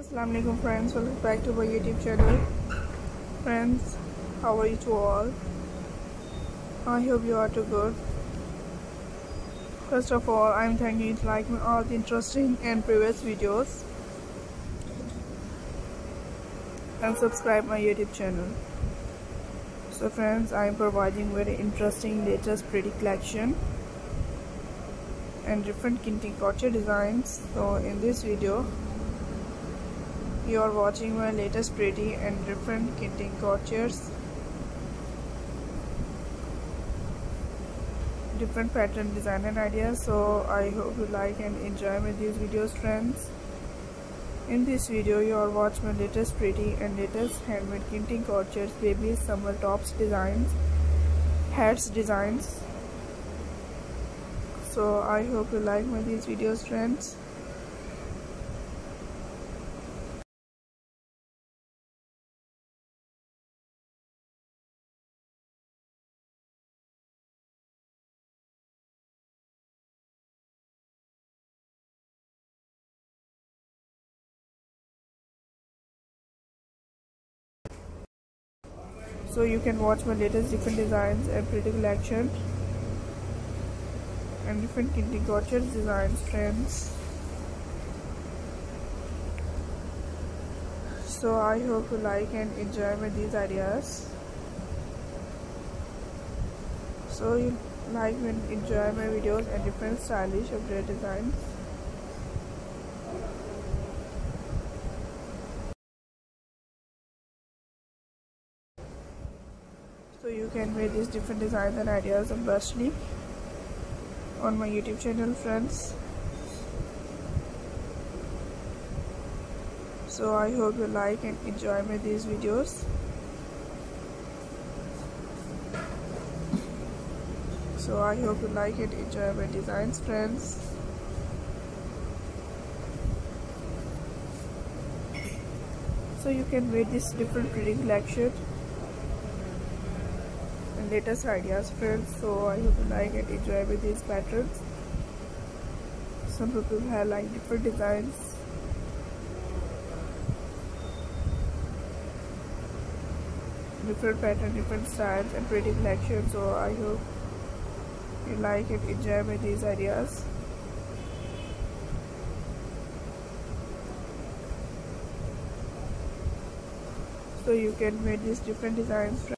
Assalamualaikum friends welcome back to my youtube channel. Friends how are you to all? I hope you are too good. First of all I'm thanking you to like all the interesting and previous videos. And subscribe my youtube channel. So friends I'm providing very interesting latest pretty collection and different couture designs. So in this video you are watching my latest pretty and different kinting coutures different pattern design and ideas so I hope you like and enjoy my these videos friends. In this video you are watching my latest pretty and latest handmade kinting coutures baby summer tops designs hats designs. So I hope you like my these videos friends so you can watch my latest different designs and pretty collection. And different kinting couture designs trends so I hope you like and enjoy my these ideas. So you like and enjoy my videos and different stylish updated designs you can wear these different designs and ideas of sleeve on my youtube channel friends. So i hope you like and enjoy my these videos. So i hope you like and enjoy my designs friends. So you can wear this different pretty latest ideas friends so I hope you like and enjoy with these patterns. Some people have like different designs. Different pattern different styles and pretty collection so I hope you like and enjoy with these ideas. So you can make these different designs